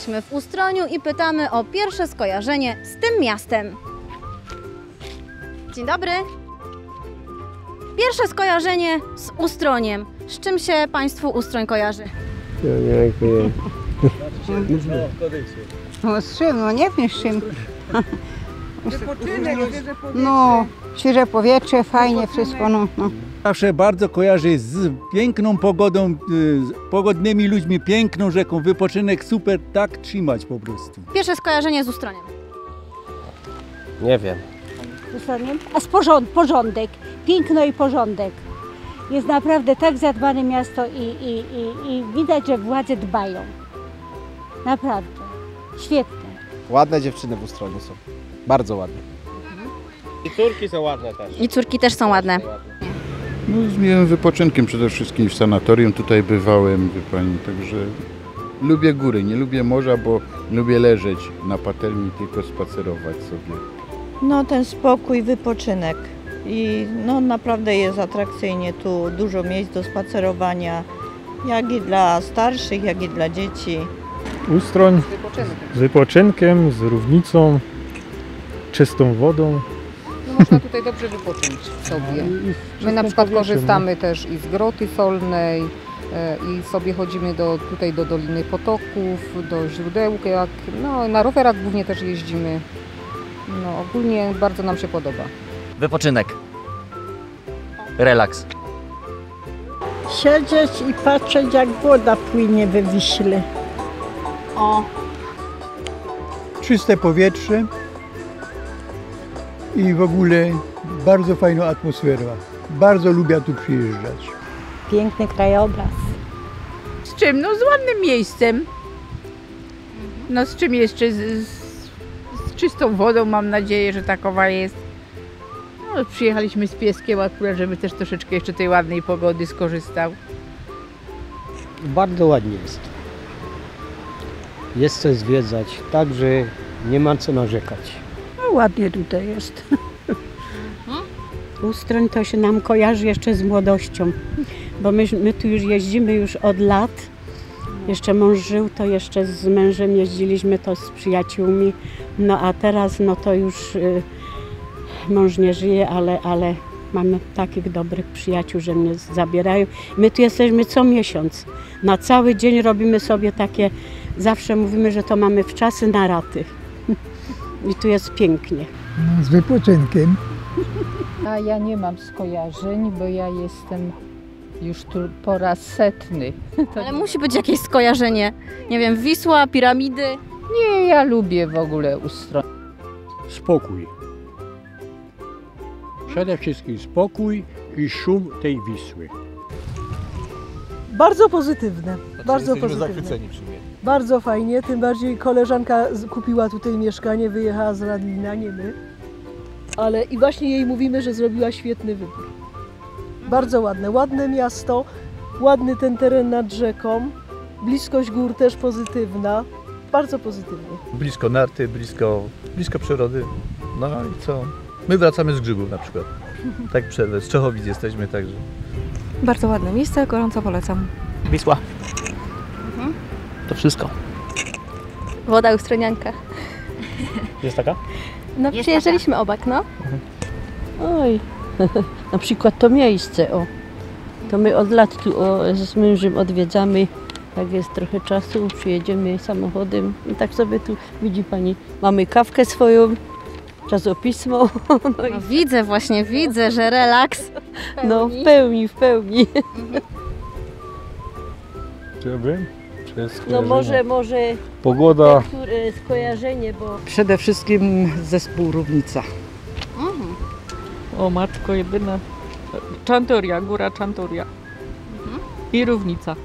Jesteśmy w Ustroniu i pytamy o pierwsze skojarzenie z tym miastem. Dzień dobry. Pierwsze skojarzenie z Ustroniem. Z czym się Państwu Ustroń kojarzy? No z czym? No nie wiem z czym. No, świeże powietrze, fajnie wszystko, no. no. Zawsze bardzo kojarzy z piękną pogodą, y, z pogodnymi ludźmi, piękną rzeką, wypoczynek super, tak trzymać po prostu. Pierwsze skojarzenie z Ustroniem. Nie wiem. Ustronem? A z porząd, porządek, piękno i porządek. Jest naprawdę tak zadbane miasto i, i, i, i widać, że władze dbają. Naprawdę. Świetne. Ładne dziewczyny w Ustronie są. Bardzo ładne. I córki są ładne też. I córki też są ładne. No, z miłym wypoczynkiem przede wszystkim w sanatorium tutaj bywałem, wie pani, także lubię góry, nie lubię morza, bo lubię leżeć na patelni, tylko spacerować sobie. No ten spokój, wypoczynek i no naprawdę jest atrakcyjnie tu, dużo miejsc do spacerowania, jak i dla starszych, jak i dla dzieci. Ustroń z wypoczynkiem, z równicą, czystą wodą. No można tutaj dobrze wypocząć sobie. My na przykład korzystamy też i z groty solnej e, i sobie chodzimy do, tutaj do Doliny Potoków, do źródełek, no na rowerach głównie też jeździmy. No ogólnie bardzo nam się podoba. Wypoczynek. Relaks. Siedzieć i patrzeć, jak woda płynie we Wiśle. O, Czyste powietrze i w ogóle bardzo fajna atmosfera. Bardzo lubię tu przyjeżdżać. Piękny krajobraz. Z czym? No z ładnym miejscem. No z czym jeszcze? Z, z, z czystą wodą mam nadzieję, że takowa jest. No, przyjechaliśmy z pieskiem akurat, żeby też troszeczkę jeszcze tej ładnej pogody skorzystał. Bardzo ładnie jest. Jest co zwiedzać, także nie ma co narzekać. Ładnie tutaj jest. Ustroń to się nam kojarzy jeszcze z młodością, bo my, my tu już jeździmy już od lat. Jeszcze mąż żył, to jeszcze z mężem jeździliśmy to z przyjaciółmi. No a teraz no to już y, mąż nie żyje, ale, ale mamy takich dobrych przyjaciół, że mnie zabierają. My tu jesteśmy co miesiąc. Na cały dzień robimy sobie takie, zawsze mówimy, że to mamy w czasy na raty. I tu jest pięknie. Z wypoczynkiem. A ja nie mam skojarzeń, bo ja jestem już tu po raz setny. ale musi być jakieś skojarzenie. Nie wiem, Wisła, piramidy. Nie, ja lubię w ogóle Ustroń. Spokój. Przede wszystkim spokój i szum tej Wisły. Bardzo pozytywne. Bardzo pozytywne. Bardzo fajnie, tym bardziej koleżanka kupiła tutaj mieszkanie, wyjechała z Radlina, nie my. Ale i właśnie jej mówimy, że zrobiła świetny wybór. Bardzo ładne, ładne miasto, ładny ten teren nad rzeką, bliskość gór też pozytywna. Bardzo pozytywnie. Blisko narty, blisko, blisko przyrody. No i co? My wracamy z grzybów na przykład. Tak przerwę. Z Czechowic jesteśmy, także. Bardzo ładne miejsce, gorąco polecam. Wisła. To wszystko. Woda Ustronianka. Jest taka? No Jest przyjeżdżaliśmy obok, no. Oj, na przykład to miejsce, o. To my od lat tu o, z mężem odwiedzamy. Jak jest trochę czasu, przyjedziemy samochodem. I tak sobie tu, widzi pani, mamy kawkę swoją, czasopismo. No, i, No, widzę właśnie, widzę, że relaks. no w pełni, w pełni. Dobry. No może, może Pogoda. które skojarzenie, bo Przede wszystkim zespół Równica. Mhm. O matko jedyna. Czantoria, góra Czantoria. I Równica.